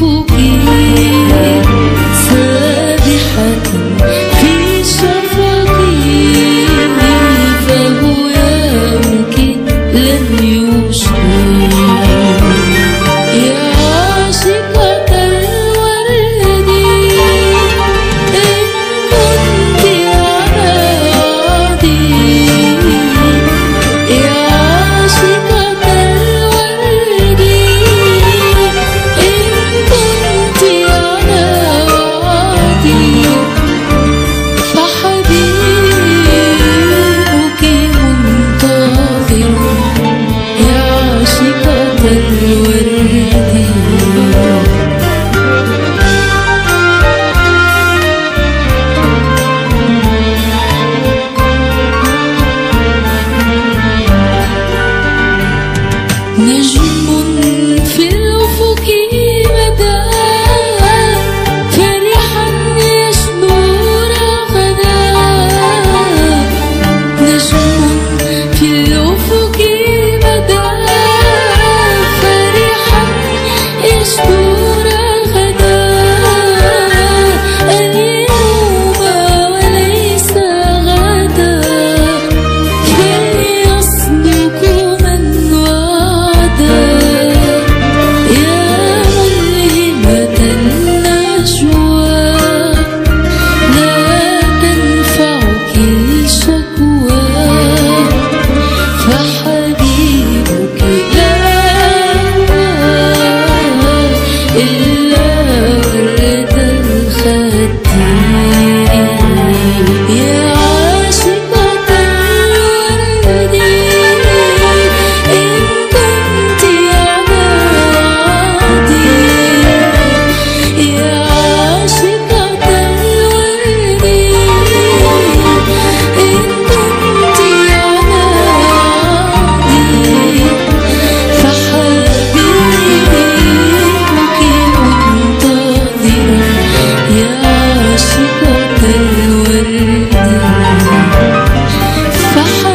Fu. Fala.